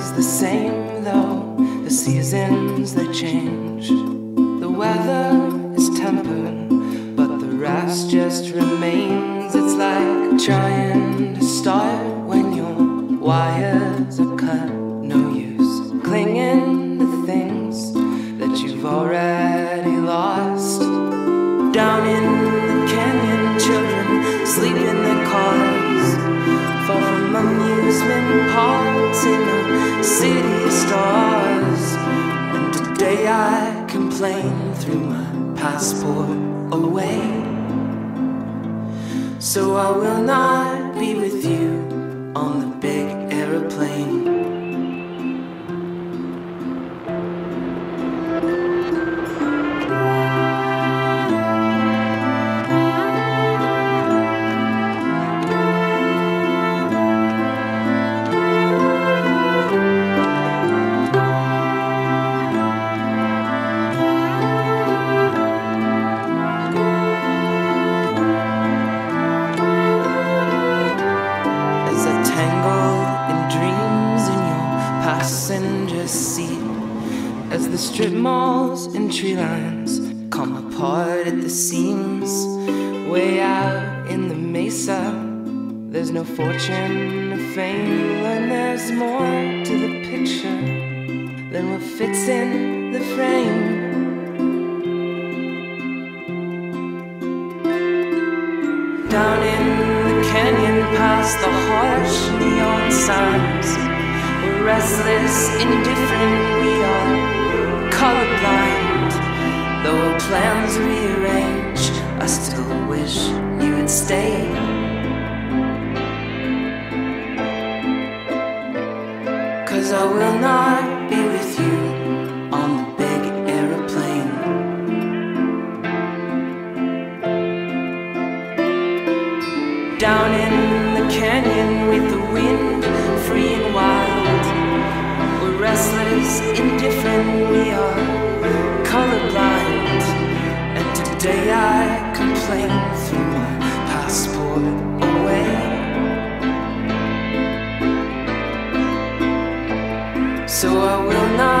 always the same, though the seasons they change. The weather is tempered, but the rest just remains. It's like trying to start when your wires are cut. No use clinging to things that you've already lost. Down in the canyon, children sleep in their cars, far from amusement parks in city stars. And today I complain through my passport away. So I will not be with you As the strip malls and tree lines come apart at the seams, way out in the mesa, there's no fortune or fame, and there's more to the picture than what fits in the frame. Down in the canyon past the harsh neon signs. We're restless, indifferent, down in the canyon with the wind free and wild. We're restless, indifferent, we are colorblind. And today I complain through my passport So I will not.